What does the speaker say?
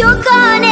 You're gone